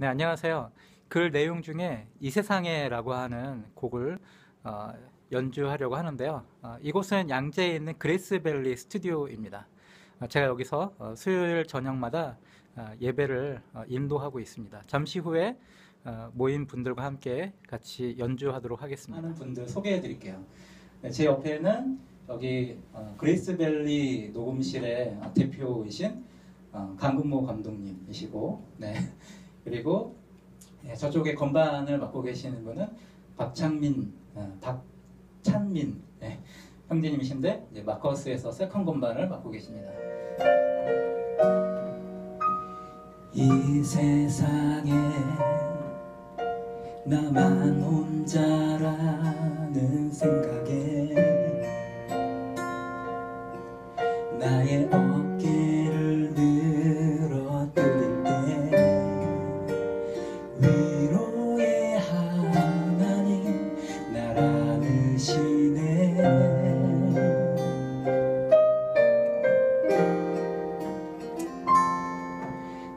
네, 안녕하세요. 글 내용 중에 이 세상에라고 하는 곡을 어, 연주하려고 하는데요. 어, 이곳은 양재에 있는 그레이스밸리 스튜디오입니다. 어, 제가 여기서 어, 수요일 저녁마다 어, 예배를 어, 인도하고 있습니다. 잠시 후에 어, 모인 분들과 함께 같이 연주하도록 하겠습니다. 하는 분들 소개해 드릴게요. 네, 제 옆에는 여기 어, 그레이스밸리 녹음실의 어, 대표이신 어, 강근모 감독님이시고, 네. 그리고 예, 저쪽에 건반을 맡고 계시는 분은 박창민, 어, 박찬민 예, 형제님이신데 이제 마커스에서 second 건반을 맡고 계십니다. 이 세상에 나만 혼자라는 생각에 나의 위로의 하나님 날 안으시네.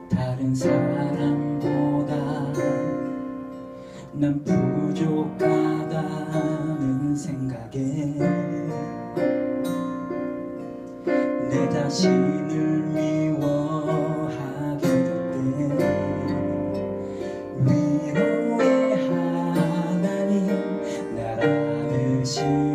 다른 사람보다 난 부족하다는 생각에 내 자신을 心。